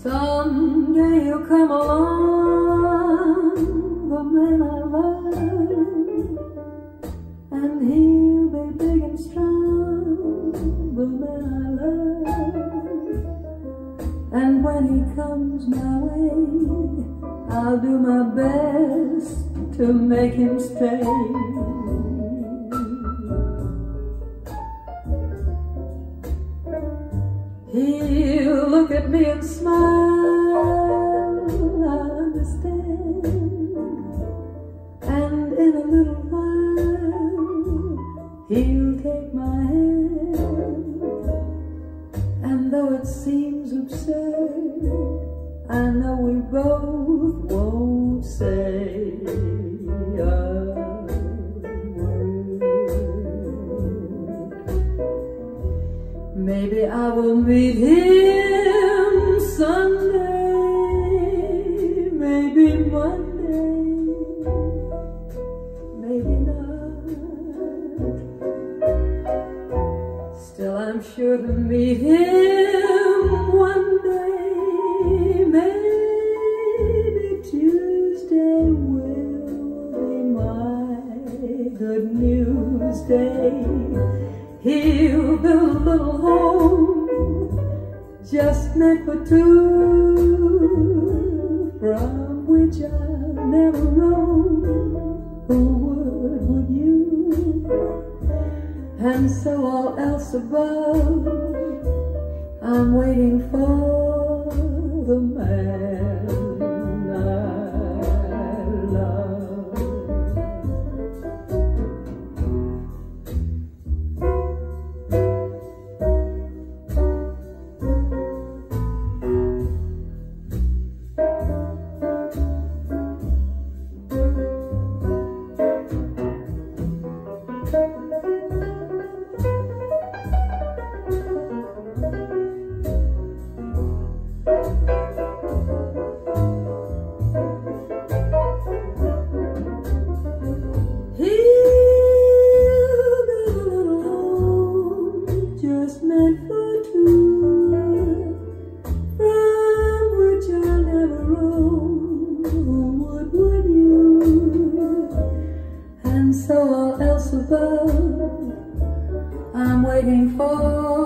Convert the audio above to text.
Someday you'll come along, the man I love, and he'll be big and strong, the man I love. And when he comes my way, I'll do my best to make him stay. He'll look at me and smile, I understand. And in a little while, he'll take my hand. And though it seems absurd, I know we both won't say uh, Maybe I will meet him Sunday, maybe Monday, maybe not. Still, I'm sure to meet him one day, maybe Tuesday will be my good news day. He'll build a little home just meant for two, from which I'll never roam. Who would, would you? And so all else above, I'm waiting for the man above, I'm waiting for